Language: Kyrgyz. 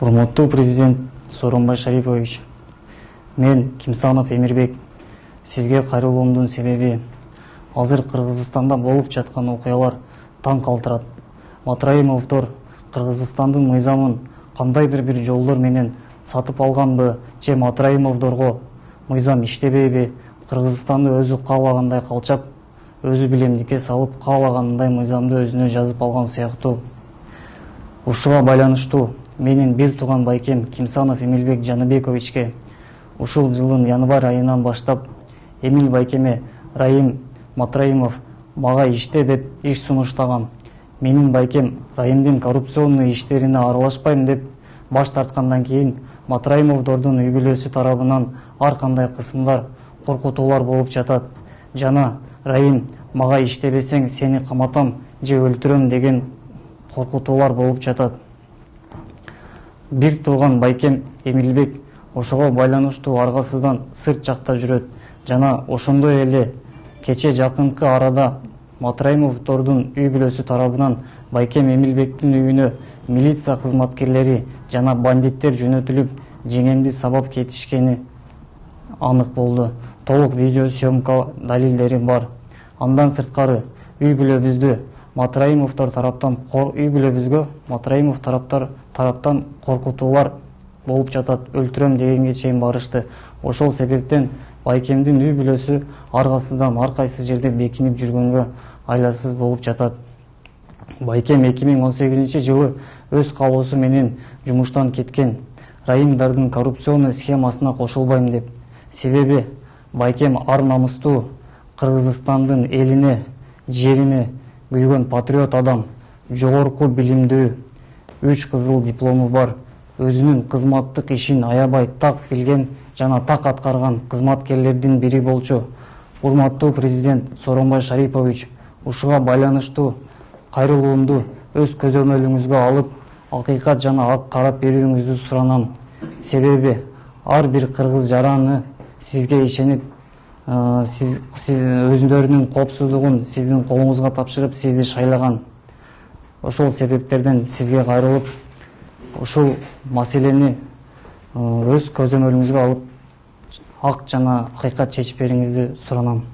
урматтуу президент сооронбай шарипович мен кимсанов эмирбек сизге кайрылуумдун себеби азыр кыргызстанда болуп жаткан окуялар таң калтырат. Матраимовдор кыргызстандын мыйзамын кандайдыр бир жолдор менен сатып алганбы же матраимовдорго мыйзам иштебейби кыргызстанды өзү каалагандай калчап өзү билемдикке салып каалагандай мыйзамды өзүнө жазып алган сыяктуу. Ушуга байланыштуу менин бир тууган байкем кимсанов эмилбек жаныбековичке ушул жылдын январь айынан баштап эмил байкеме раим матраимов мага иште деп иш сунуштаган. Менин байкем раимдин коррупционный иштерине аралашпайм деп баш тарткандан кийин матраимовдордун үй бүлөсү тарабынан ар кандай кысымдар коркутуулар болуп жатат. Жана раим мага иштебесең сени каматам же өлтүрөм деген коркутуулар болуп жатат бир тууган байкем эмилбек ошого байланыштуу аргасыздан сырт жакта жүрөт. Жана ошондой эле кечээ жакынкы арада матраимовдордун үй бүлөсү тарабынан байкем эмилбектин үйүнө милиция кызматкерлери жана бандиттер жөнөтүлүп жеңемди сабап кетишкени анык болду. Толук видеосъемка далилдери бар. Андан сырткары үй бүлөбүздү матраимовдор тараптан үй бүлөбүзгө матраимов тараптар тараптан коркутуулар болуп жатат өлтүрөм дегенге чейин барышты. Ошол себептен байкемдин үй бүлөсү аргасыздан ар кайсы жерде бекинип жүргөнгө айласыз болуп жатат. Байкем эки миң он сегизинчи жылы өз каалоосу менен жумуштан кеткен раимдардын коррупционный схемасына кошулбайм деп. Себеби байкем ар намыстуу кыргызстандын элине жерине күйгөн патриот адам жогорку билимдүү үч кызыл диплому бар өзүнүн кызматтык ишин аябай так билген жана так аткарган кызматкерлердин бири болчу. Урматтуу президент сооронбай шарипович ушуга байланыштуу кайрылуумду өз көзөмөлүңүзгө алып акыйкат жана ак карап берүүңүздү суранам. Себеби ар бир кыргыз жараны сизге ишенип сиз өздөрүнүн коопсуздугун сиздин колуңузга тапшырып сизди шайлаган ошол себептерден сизге кайрылып ушул маселени өз көзөмөлүңүзгө алып ак жана акыйкат чечип берүүңүздү суранам